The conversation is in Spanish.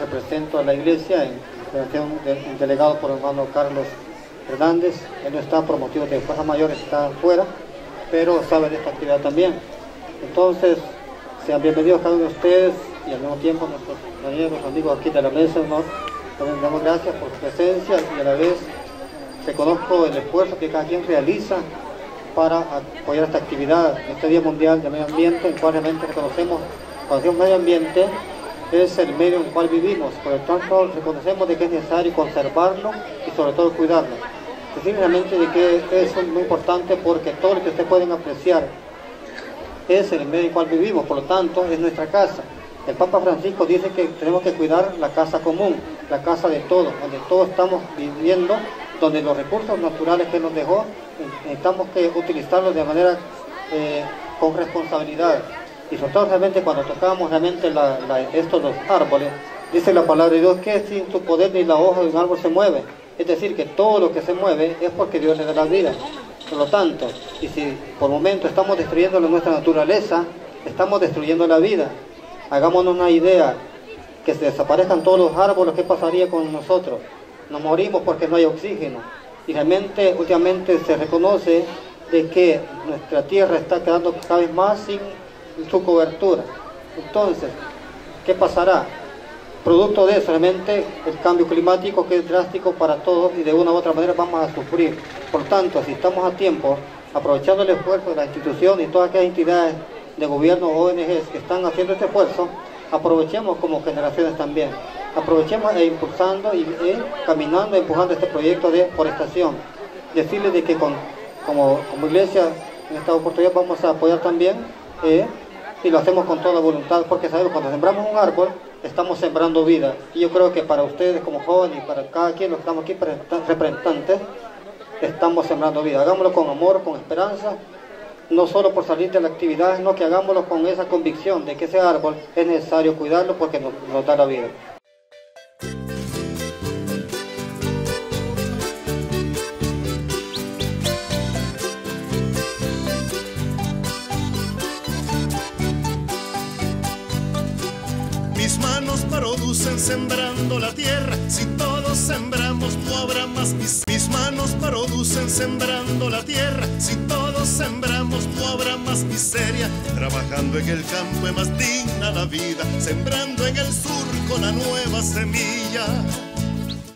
represento a la iglesia, en, delegado por el hermano Carlos Hernández, él no está por motivos de fuerzas mayores, está fuera, pero sabe de esta actividad también. Entonces, sean bienvenidos cada uno de ustedes y al mismo tiempo nuestros compañeros, amigos aquí de la mesa, ¿no? también damos gracias por su presencia y a la vez reconozco el esfuerzo que cada quien realiza para apoyar esta actividad, este Día Mundial de Medio Ambiente, en cual realmente reconocemos, cuando medio ambiente, es el medio en el cual vivimos, por lo tanto reconocemos de que es necesario conservarlo y sobre todo cuidarlo. Realmente de que es muy importante porque todo lo que ustedes pueden apreciar es el medio en el cual vivimos, por lo tanto es nuestra casa. El Papa Francisco dice que tenemos que cuidar la casa común, la casa de todos, donde todos estamos viviendo, donde los recursos naturales que nos dejó, necesitamos que utilizarlos de manera eh, con responsabilidad. Y todo realmente cuando tocamos realmente estos los árboles, dice la palabra de Dios que sin su poder ni la hoja de un árbol se mueve. Es decir, que todo lo que se mueve es porque Dios le da la vida. Por lo tanto, y si por momento estamos destruyendo nuestra naturaleza, estamos destruyendo la vida. Hagámonos una idea, que se desaparezcan todos los árboles, ¿qué pasaría con nosotros? Nos morimos porque no hay oxígeno. Y realmente últimamente se reconoce de que nuestra tierra está quedando cada vez más sin su cobertura. Entonces, ¿qué pasará? Producto de eso, realmente el cambio climático que es drástico para todos y de una u otra manera vamos a sufrir. Por tanto, si estamos a tiempo, aprovechando el esfuerzo de la institución y todas aquellas entidades de gobierno, ONGs que están haciendo este esfuerzo, aprovechemos como generaciones también. Aprovechemos e impulsando y caminando, empujando este proyecto de forestación. Decirles de que con, como, como iglesia en esta oportunidad vamos a apoyar también eh, y lo hacemos con toda voluntad porque sabemos cuando sembramos un árbol estamos sembrando vida. Y yo creo que para ustedes como jóvenes y para cada quien, los que estamos aquí representantes, estamos sembrando vida. Hagámoslo con amor, con esperanza, no solo por salir de la actividad, sino que hagámoslo con esa convicción de que ese árbol es necesario cuidarlo porque nos, nos da la vida. Producen sembrando la tierra. Si todos sembramos, no habrá más. Mis, mis manos producen sembrando la tierra. Si todos sembramos, no habrá más miseria. Trabajando en el campo es más digna la vida. Sembrando en el surco la nueva semilla.